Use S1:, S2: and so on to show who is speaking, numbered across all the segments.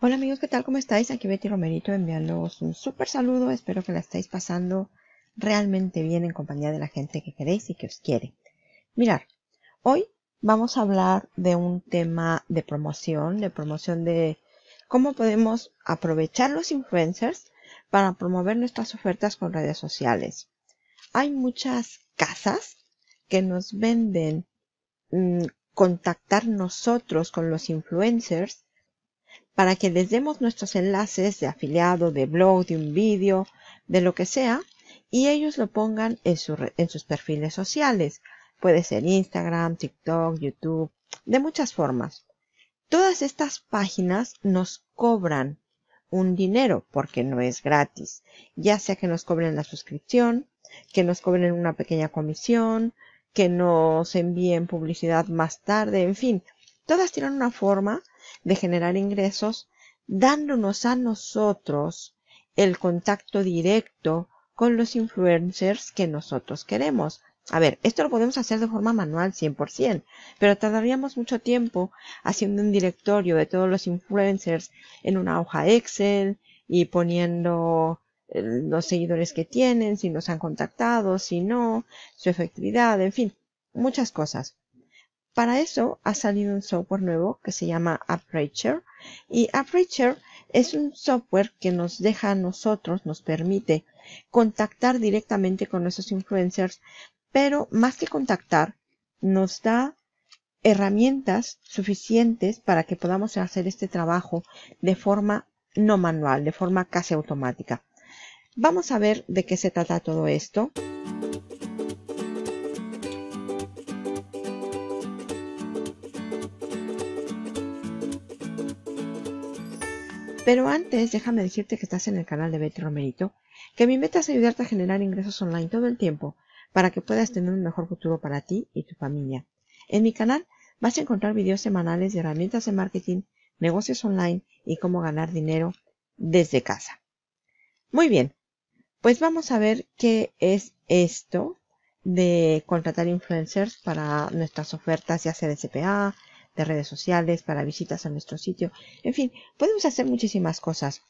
S1: Hola amigos, ¿qué tal? ¿Cómo estáis? Aquí Betty Romerito enviándoos un súper saludo. Espero que la estáis pasando realmente bien en compañía de la gente que queréis y que os quiere. Mirar, hoy vamos a hablar de un tema de promoción, de promoción de cómo podemos aprovechar los influencers para promover nuestras ofertas con redes sociales. Hay muchas casas que nos venden mm, contactar nosotros con los influencers para que les demos nuestros enlaces de afiliado, de blog, de un vídeo, de lo que sea, y ellos lo pongan en, en sus perfiles sociales. Puede ser Instagram, TikTok, YouTube, de muchas formas. Todas estas páginas nos cobran un dinero porque no es gratis, ya sea que nos cobren la suscripción, que nos cobren una pequeña comisión, que nos envíen publicidad más tarde, en fin, todas tienen una forma de generar ingresos dándonos a nosotros el contacto directo con los influencers que nosotros queremos. A ver, esto lo podemos hacer de forma manual 100%, pero tardaríamos mucho tiempo haciendo un directorio de todos los influencers en una hoja Excel y poniendo eh, los seguidores que tienen, si nos han contactado, si no, su efectividad, en fin, muchas cosas. Para eso ha salido un software nuevo que se llama Aperture y Aperture es un software que nos deja a nosotros, nos permite contactar directamente con nuestros influencers, pero más que contactar, nos da herramientas suficientes para que podamos hacer este trabajo de forma no manual, de forma casi automática. Vamos a ver de qué se trata todo esto. Pero antes, déjame decirte que estás en el canal de Betty Romerito, que mi meta es ayudarte a generar ingresos online todo el tiempo para que puedas tener un mejor futuro para ti y tu familia. En mi canal vas a encontrar videos semanales de herramientas de marketing, negocios online y cómo ganar dinero desde casa. Muy bien, pues vamos a ver qué es esto de contratar influencers para nuestras ofertas, ya sea de CPA, de redes sociales, para visitas a nuestro sitio. En fin, podemos hacer muchísimas cosas.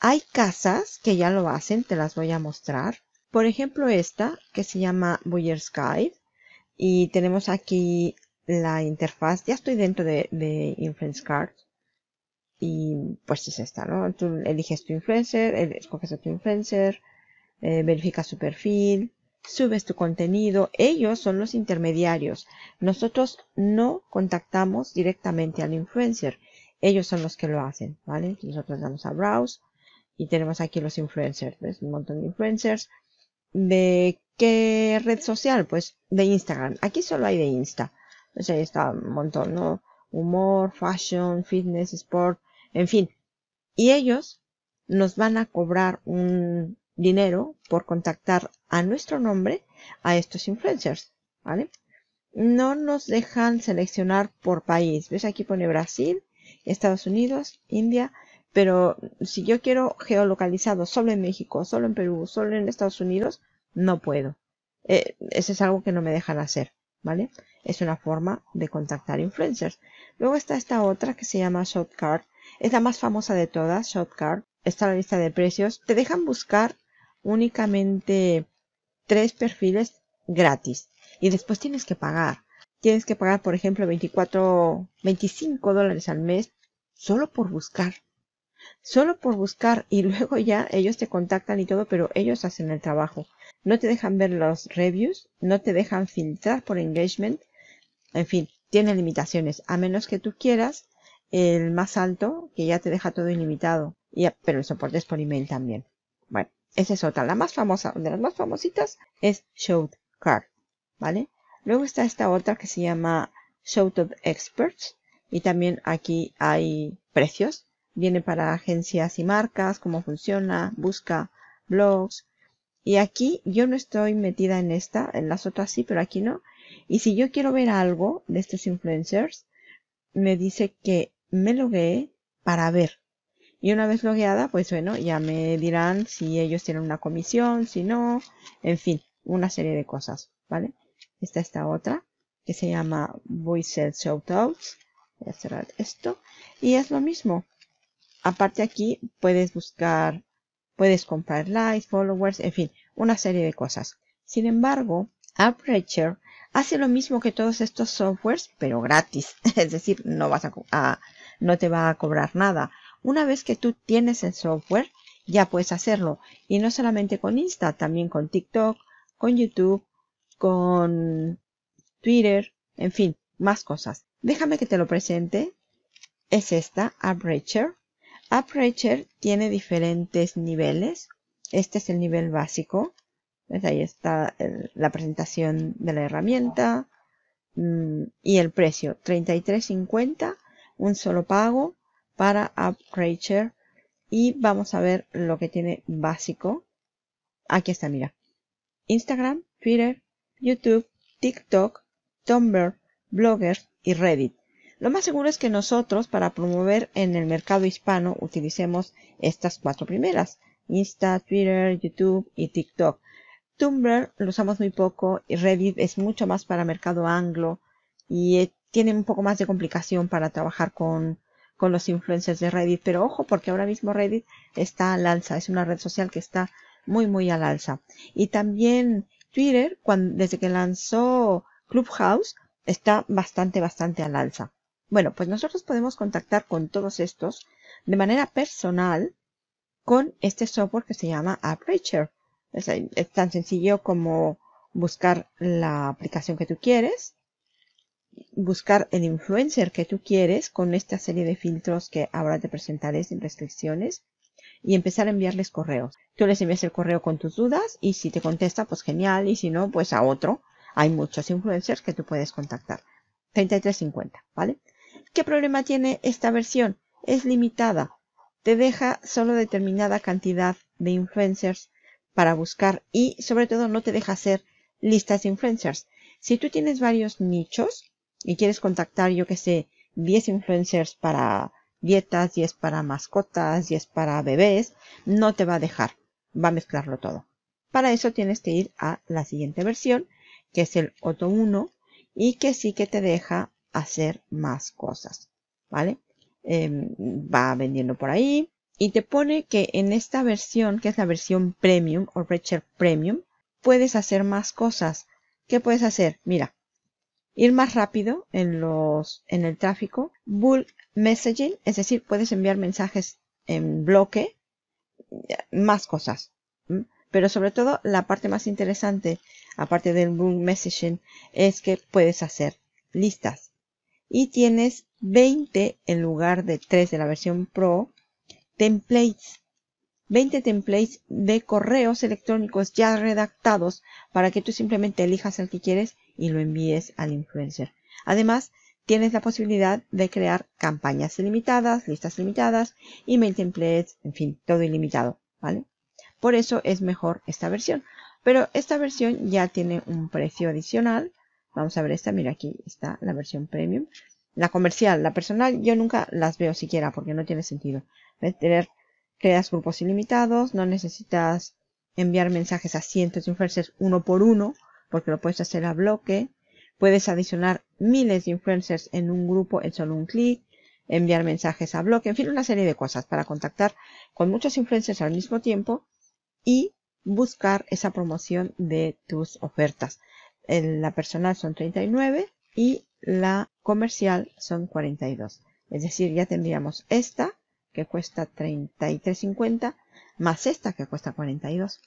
S1: Hay casas que ya lo hacen, te las voy a mostrar. Por ejemplo, esta que se llama Buyer's Guide. Y tenemos aquí la interfaz. Ya estoy dentro de, de Influence Card. Y pues es esta, ¿no? Tú eliges tu influencer, escoges a tu influencer, eh, verificas su perfil, subes tu contenido, ellos son los intermediarios. Nosotros no contactamos directamente al influencer, ellos son los que lo hacen, ¿vale? Nosotros damos a browse y tenemos aquí los influencers, ¿ves? Un montón de influencers. ¿De qué red social? Pues de Instagram. Aquí solo hay de Insta. Pues ahí está un montón, ¿no? Humor, fashion, fitness, sport, en fin. Y ellos nos van a cobrar un, dinero por contactar a nuestro nombre a estos influencers, ¿vale? No nos dejan seleccionar por país. ¿Ves? Aquí pone Brasil, Estados Unidos, India, pero si yo quiero geolocalizado solo en México, solo en Perú, solo en Estados Unidos, no puedo. Eh, eso es algo que no me dejan hacer, ¿vale? Es una forma de contactar influencers. Luego está esta otra que se llama Shotcard. Es la más famosa de todas, Shotcard. Está la lista de precios. Te dejan buscar únicamente tres perfiles gratis y después tienes que pagar. Tienes que pagar, por ejemplo, 24, 25 dólares al mes solo por buscar. Solo por buscar y luego ya ellos te contactan y todo, pero ellos hacen el trabajo. No te dejan ver los reviews, no te dejan filtrar por engagement. En fin, tiene limitaciones, a menos que tú quieras el más alto, que ya te deja todo ilimitado. Y, pero el soporte es por email también. Bueno, esa es otra. La más famosa, de las más famositas, es Showed Card, ¿vale? Luego está esta otra que se llama Showed Experts. Y también aquí hay precios. Viene para agencias y marcas, cómo funciona, busca blogs. Y aquí yo no estoy metida en esta, en las otras sí, pero aquí no. Y si yo quiero ver algo de estos influencers, me dice que me loguee para ver. Y una vez logueada, pues bueno, ya me dirán si ellos tienen una comisión, si no, en fin, una serie de cosas, ¿vale? Está esta otra que se llama Voice Shoutouts. Voy a cerrar esto. Y es lo mismo. aparte aquí puedes buscar, puedes comprar likes, followers, en fin, una serie de cosas. Sin embargo, Aperture hace lo mismo que todos estos softwares, pero gratis. Es decir, no vas a, no te va a cobrar nada. Una vez que tú tienes el software, ya puedes hacerlo. Y no solamente con Insta, también con TikTok, con YouTube, con Twitter, en fin, más cosas. Déjame que te lo presente. Es esta, Aperture. Aperture tiene diferentes niveles. Este es el nivel básico. Ahí está la presentación de la herramienta mm, y el precio. 33.50, un solo pago para Aperture. Y vamos a ver lo que tiene básico. Aquí está, mira. Instagram, Twitter, YouTube, TikTok, Tumblr, Bloggers y Reddit. Lo más seguro es que nosotros para promover en el mercado hispano utilicemos estas cuatro primeras. Insta, Twitter, YouTube y TikTok. Tumblr lo usamos muy poco y Reddit es mucho más para mercado anglo y eh, tiene un poco más de complicación para trabajar con, con los influencers de Reddit. Pero ojo porque ahora mismo Reddit está al alza. Es una red social que está muy muy al alza. Y también Twitter, cuando, desde que lanzó Clubhouse, está bastante bastante al alza. Bueno, pues nosotros podemos contactar con todos estos de manera personal con este software que se llama. Es, es, tan sencillo como buscar la aplicación que tú quieres, buscar el influencer que tú quieres con esta serie de filtros que ahora te presentaré sin restricciones y empezar a enviarles correos. Tú les envías el correo con tus dudas y si te contesta, pues genial, y si no, pues a otro. Hay muchos influencers que tú puedes contactar. 33.50, ¿vale? ¿Qué problema tiene esta versión? Es limitada. Te deja solo determinada cantidad de influencers para buscar y sobre todo no te deja hacer listas de influencers. Si tú tienes varios nichos y quieres contactar, yo que sé, 10 influencers para dietas, 10 para mascotas, 10 para bebés, no te va a dejar. Va a mezclarlo todo. Para eso tienes que ir a la siguiente versión, que es el Otto 1 y que sí que te deja hacer más cosas, ¿vale? Em, va vendiendo por ahí y te pone que en esta versión, que es la versión premium o Premium, puedes hacer más cosas. ¿Qué puedes hacer? Mira, ir más rápido en los, en el tráfico, bulk messaging, es decir, puedes enviar mensajes en bloque, más cosas. Pero sobre todo, la parte más interesante, aparte del bulk messaging, es que puedes hacer listas y tienes 20 en lugar de 3 de la versión Pro templates. 20 templates de correos electrónicos ya redactados para que tú simplemente elijas el que quieres y lo envíes al influencer. Además, tienes la posibilidad de crear campañas ilimitadas, listas limitadas, email templates, en fin, todo ilimitado, ¿vale? Por eso es mejor esta versión. Pero esta versión ya tiene un precio adicional Vamos a ver esta, mira aquí está la versión premium. La comercial, la personal, yo nunca las veo siquiera porque no tiene sentido. Tener, creas grupos ilimitados, no necesitas enviar mensajes a cientos de influencers uno por uno, porque lo puedes hacer a bloque. Puedes adicionar miles de influencers en un grupo en solo un clic, enviar mensajes a bloque, en fin, una serie de cosas para contactar con muchos influencers al mismo tiempo y buscar esa promoción de tus ofertas la personal son 39 y la comercial son 42. Es decir, ya tendríamos esta que cuesta 33.50 más esta que cuesta 42.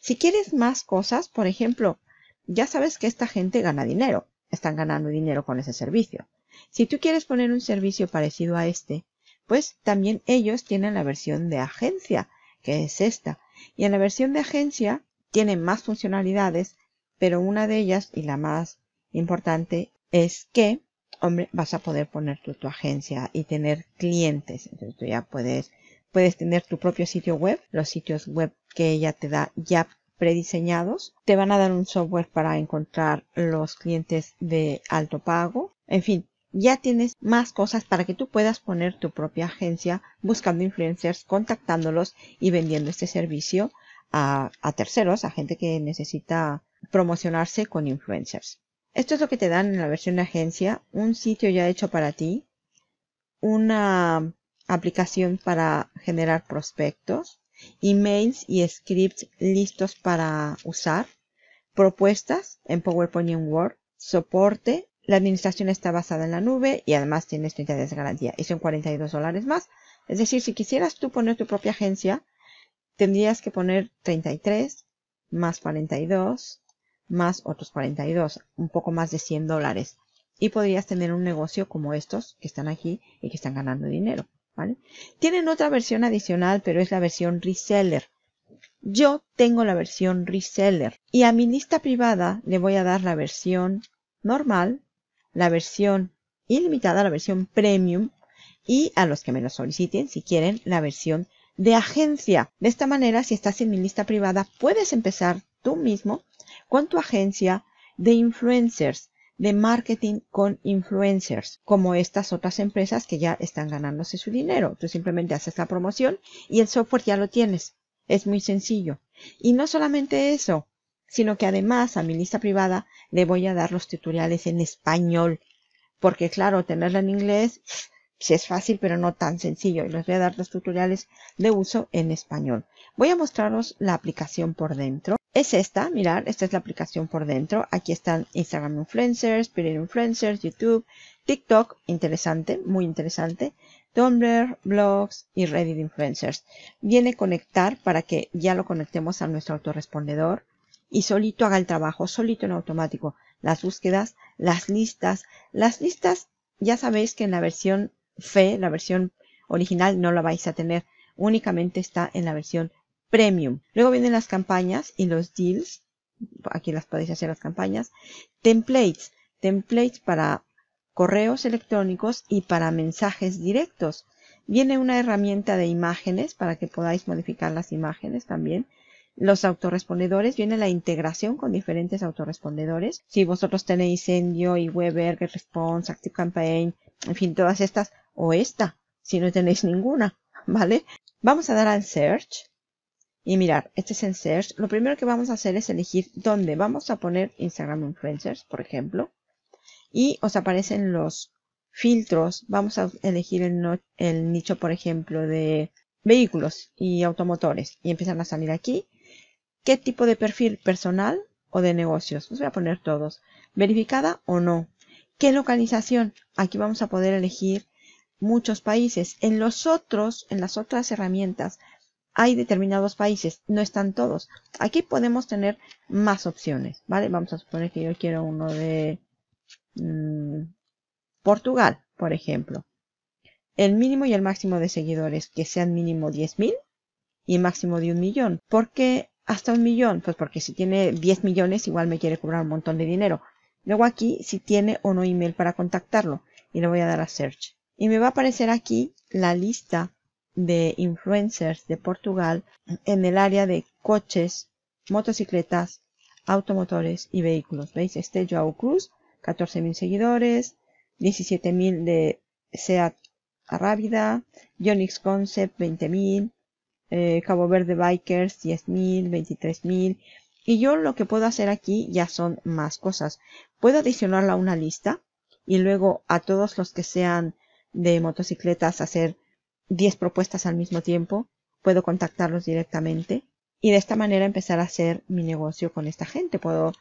S1: Si quieres más cosas, por ejemplo, ya sabes que esta gente gana dinero. Están ganando dinero con ese servicio. Si tú quieres poner un servicio parecido a este, pues también ellos tienen la versión de agencia, que es esta. Y en la versión de agencia tienen más funcionalidades pero una de ellas y la más importante es que, hombre, vas a poder poner tu, tu agencia y tener clientes. Entonces tú ya puedes, puedes tener tu propio sitio web, los sitios web que ella te da ya prediseñados. Te van a dar un software para encontrar los clientes de alto pago. En fin, ya tienes más cosas para que tú puedas poner tu propia agencia buscando influencers, contactándolos y vendiendo este servicio a, terceros, a gente que necesita promocionarse con influencers. Esto es lo que te dan en la versión de agencia, un sitio ya hecho para ti, una aplicación para generar prospectos, emails y scripts listos para usar, propuestas en PowerPoint y en Word, soporte, la administración está basada en la nube y además tienes 30 días de garantía y son 42 dólares más. Es decir, si quisieras tú poner tu propia agencia, tendrías que poner 33 más 42 más otros 42, un poco más de 100 dólares. Y podrías tener un negocio como estos que están aquí y que están ganando dinero. Tienen otra versión adicional, pero es la versión reseller. Yo tengo la versión reseller y a mi lista privada le voy a dar la versión normal, la versión ilimitada, la versión premium y a los que me lo soliciten, si quieren, la versión de agencia. De esta manera, si estás en mi lista privada, puedes empezar tú mismo con tu agencia de influencers, de marketing con influencers, como estas otras empresas que ya están ganándose su dinero. Tú simplemente haces la promoción y el software ya lo tienes. Es muy sencillo. Y no solamente eso, sino que además a mi lista privada le voy a dar los tutoriales en español. Porque claro, tenerla en inglés sí es fácil, pero no tan sencillo. Y les voy a dar los tutoriales de uso en español. Voy a mostraros la aplicación por dentro. Es esta, mirar, esta es la aplicación por dentro. Aquí están Instagram Influencers, Twitter Influencers, YouTube, TikTok, interesante, muy interesante. Tumblr, blogs y Reddit Influencers. Viene conectar para que ya lo conectemos a nuestro autorrespondedor y solito haga el trabajo, solito en automático. Las búsquedas, las listas. Las listas, ya sabéis que en la versión FE, la versión original, no la vais a tener. Únicamente está en la versión Premium. Luego vienen las campañas y los deals. Aquí las podéis hacer las campañas. Templates. Templates para correos electrónicos y para mensajes directos. Viene una herramienta de imágenes para que podáis modificar las imágenes también. Los autorrespondedores, viene la integración con diferentes autorrespondedores. Si vosotros tenéis Endio y Weber, GetResponse, ActiveCampaign, en fin, todas estas, o esta, si no tenéis ninguna, ¿vale? Vamos a dar al Search. Y mirar, este es el Search. Lo primero que vamos a hacer es elegir dónde vamos a poner Instagram Influencers, por ejemplo. Y os aparecen los filtros. Vamos a elegir el, el nicho, por ejemplo, de vehículos y automotores. Y empiezan a salir aquí. ¿Qué tipo de perfil personal o de negocios? Os voy a poner todos. ¿Verificada o no? ¿Qué localización? Aquí vamos a poder elegir muchos países. En los otros, en las otras herramientas, hay determinados países, no están todos. Aquí podemos tener más opciones, ¿vale? Vamos a suponer que yo quiero uno de mm, Portugal, por ejemplo. El mínimo y el máximo de seguidores, que sean mínimo 10.000 y máximo de un millón. ¿Por qué hasta un millón? Pues porque si tiene 10 millones igual me quiere cobrar un montón de dinero. Luego aquí si tiene o no email para contactarlo y le voy a dar a search. Y me va a aparecer aquí la lista de influencers de Portugal en el área de coches, motocicletas, automotores y vehículos. ¿Veis? Este Joao Cruz, 14.000 seguidores, 17.000 de Seat Arrábida, Yonix Concept, 20.000, eh, Cabo Verde Bikers, 10.000, 23.000. Y yo lo que puedo hacer aquí ya son más cosas. Puedo adicionarla a una lista y luego a todos los que sean de motocicletas hacer 10 propuestas al mismo tiempo, puedo contactarlos directamente y de esta manera empezar a hacer mi negocio con esta gente. Puedo,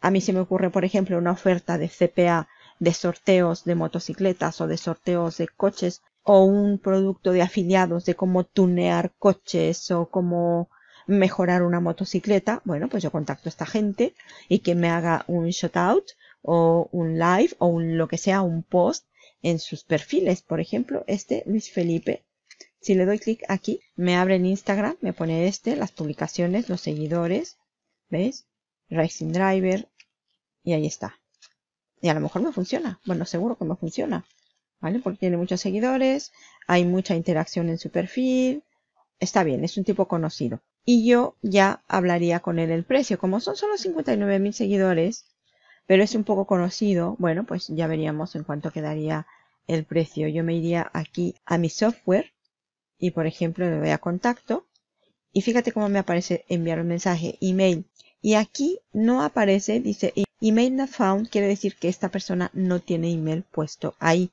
S1: a mí se me ocurre, por ejemplo, una oferta de CPA de sorteos de motocicletas o de sorteos de coches o un producto de afiliados de cómo tunear coches o cómo mejorar una motocicleta. Bueno, pues yo contacto a esta gente y que me haga un out o un live o un, lo que sea, un post en sus perfiles. Por ejemplo, este Luis Felipe si le doy clic aquí, me abre en Instagram, me pone este, las publicaciones, los seguidores, ¿veis? Racing Driver, y ahí está. Y a lo mejor me funciona. Bueno, seguro que me funciona. ¿Vale? Porque tiene muchos seguidores, hay mucha interacción en su perfil. Está bien, es un tipo conocido. Y yo ya hablaría con él el precio. Como son solo 59 mil seguidores, pero es un poco conocido, bueno, pues ya veríamos en cuánto quedaría el precio. Yo me iría aquí a mi software y por ejemplo le doy a contacto y fíjate cómo me aparece enviar un mensaje email y aquí no aparece dice email not found quiere decir que esta persona no tiene email puesto ahí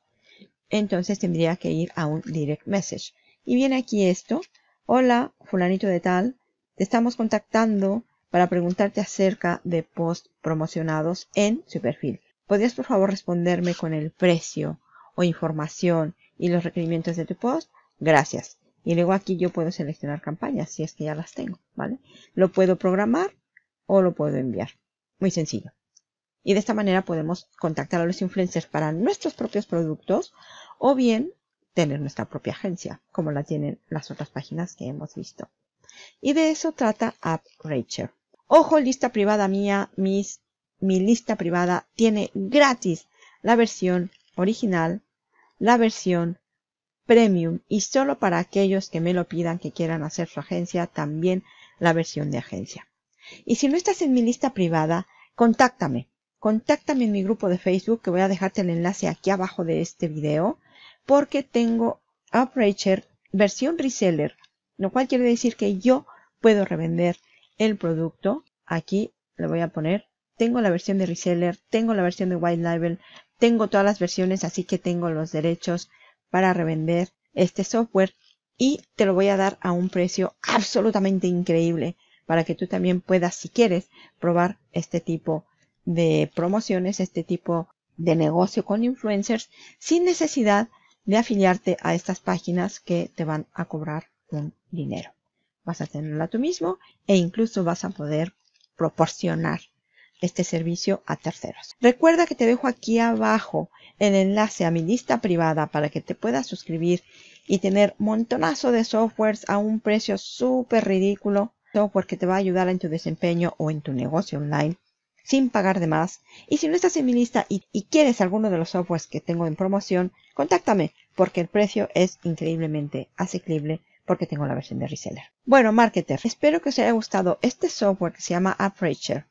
S1: entonces tendría que ir a un direct message. Y viene aquí esto. Hola, fulanito de tal. Te estamos contactando para preguntarte acerca de post promocionados en su perfil. ¿Podrías por favor responderme con el precio o información y los requerimientos de tu post? Gracias. Y luego aquí yo puedo seleccionar campañas si es que ya las tengo, ¿vale? Lo puedo programar o lo puedo enviar. Muy sencillo. Y de esta manera podemos contactar a los influencers para nuestros propios productos o bien tener nuestra propia agencia, como la tienen las otras páginas que hemos visto. Y de eso trata AppRacher. Ojo, lista privada mía, mis, mi lista privada tiene gratis la versión original, la versión premium y solo para aquellos que me lo pidan que quieran hacer su agencia, también la versión de agencia. Y si no estás en mi lista privada, contáctame contáctame en mi grupo de Facebook, que voy a dejarte el enlace aquí abajo de este video, porque tengo Upracher versión reseller, lo cual quiere decir que yo puedo revender el producto. Aquí le voy a poner, tengo la versión de reseller, tengo la versión de white label, tengo todas las versiones, así que tengo los derechos para revender este software y te lo voy a dar a un precio absolutamente increíble para que tú también puedas, si quieres, probar este tipo de promociones, este tipo de negocio con influencers, sin necesidad de afiliarte a estas páginas que te van a cobrar un dinero. Vas a tenerla tú mismo e incluso vas a poder proporcionar este servicio a terceros. Recuerda que te dejo aquí abajo el enlace a mi lista privada para que te puedas suscribir y tener montonazo de softwares a un precio súper ridículo. Software que te va a ayudar en tu desempeño o en tu negocio online sin pagar de más. Y si no estás en mi lista y, quieres alguno de los softwares que tengo en promoción, contáctame porque el precio es increíblemente asequible porque tengo la versión de reseller. Bueno, marketer, espero que os haya gustado este software que se llama Aperture,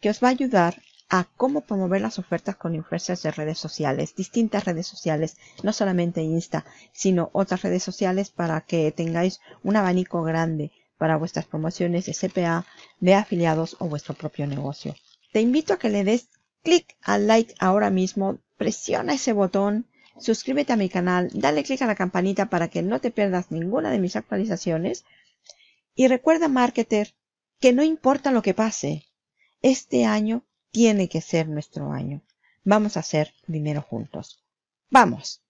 S1: que os va a ayudar a cómo promover las ofertas con influencers de redes sociales, distintas redes sociales, no solamente Insta, sino otras redes sociales para que tengáis un abanico grande para vuestras promociones de CPA, de afiliados o vuestro propio negocio. Te invito a que le des clic al like ahora mismo, presiona ese botón, suscríbete a mi canal, dale clic a la campanita para que no te pierdas ninguna de mis actualizaciones. Y recuerda, marketer, que no importa lo que pase, este año tiene que ser nuestro año. Vamos a hacer dinero juntos. ¡Vamos!